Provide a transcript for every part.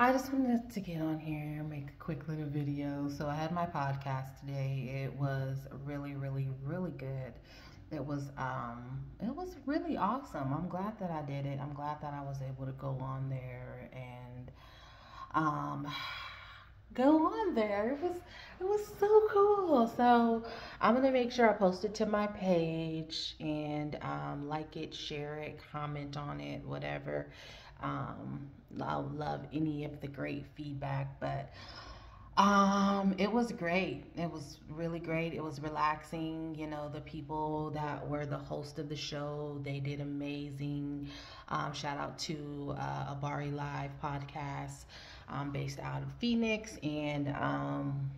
I just wanted to get on here and make a quick little video. So I had my podcast today. It was really, really, really good. It was um it was really awesome. I'm glad that I did it. I'm glad that I was able to go on there and um go on there. It was it was so cool. So I'm gonna make sure I post it to my page and um, like it, share it, comment on it, whatever. Um, I'll love any of the great feedback, but um, it was great. It was really great. It was relaxing. You know, the people that were the host of the show, they did amazing. Um, shout out to uh, Abari Live podcast, um, based out of Phoenix, and um,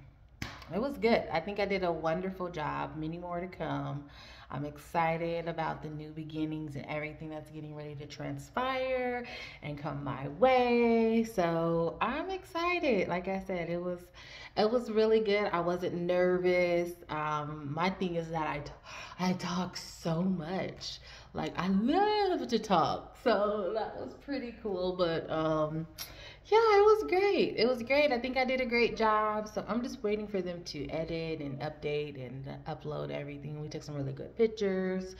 it was good. I think I did a wonderful job. Many more to come. I'm excited about the new beginnings and everything that's getting ready to transpire and come my way. So I'm excited. Like I said, it was it was really good. I wasn't nervous. Um, my thing is that I, I talk so much. Like I love to talk. So that was pretty cool. But um, yeah, it was great. It was great. I think I did a great job. So I'm just waiting for them to edit and update and upload everything. We took some really good pictures.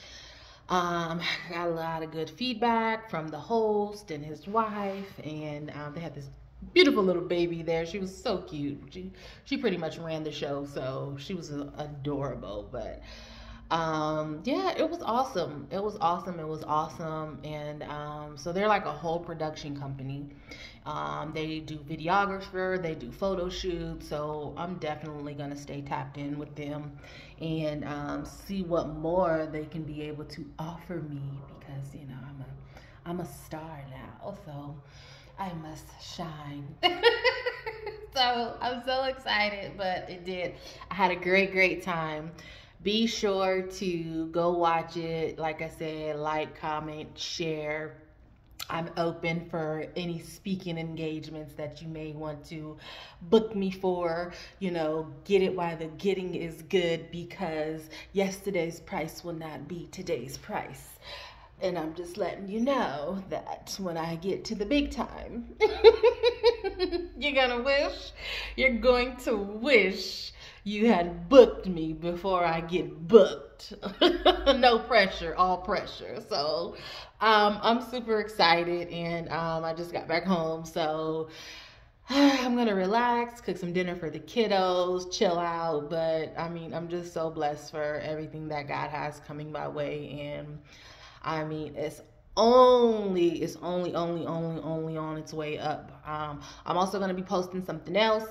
Um, got a lot of good feedback from the host and his wife, and um, they had this beautiful little baby there. She was so cute. She she pretty much ran the show, so she was adorable. But um, yeah, it was awesome. It was awesome. It was awesome. And um, so they're like a whole production company. Um, they do videographer, they do photo shoots. So I'm definitely gonna stay tapped in with them and um, see what more they can be able to offer me because you know I'm a I'm a star now. So I must shine. so I'm so excited, but it did. I had a great, great time be sure to go watch it. Like I said, like, comment, share. I'm open for any speaking engagements that you may want to book me for. You know, get it while the getting is good because yesterday's price will not be today's price. And I'm just letting you know that when I get to the big time, you're gonna wish, you're going to wish you had booked me before I get booked. no pressure, all pressure. So um, I'm super excited and um, I just got back home. So I'm gonna relax, cook some dinner for the kiddos, chill out. But I mean, I'm just so blessed for everything that God has coming my way. And I mean, it's only, it's only, only, only, only on its way up. Um, I'm also gonna be posting something else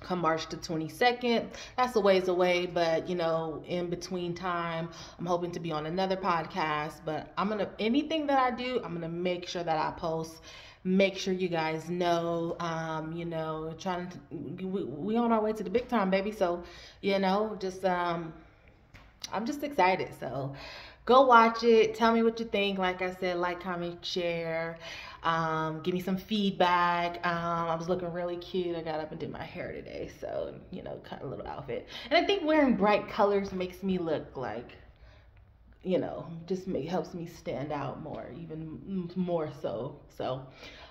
come March the 22nd. That's a ways away, but you know, in between time, I'm hoping to be on another podcast. But I'm gonna anything that I do, I'm gonna make sure that I post. Make sure you guys know, um, you know, trying to we, we on our way to the big time, baby. So, you know, just um, I'm just excited. So, go watch it. Tell me what you think. Like I said, like, comment, share. Um, give me some feedback. Um, I was looking really cute. I got up and did my hair today. So, you know, kind of little outfit. And I think wearing bright colors makes me look like, you know, just make, helps me stand out more, even more so. So,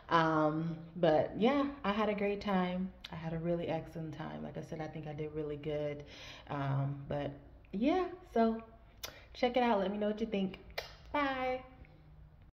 um, but yeah, I had a great time. I had a really excellent time. Like I said, I think I did really good. Um, but yeah, so check it out. Let me know what you think. Bye.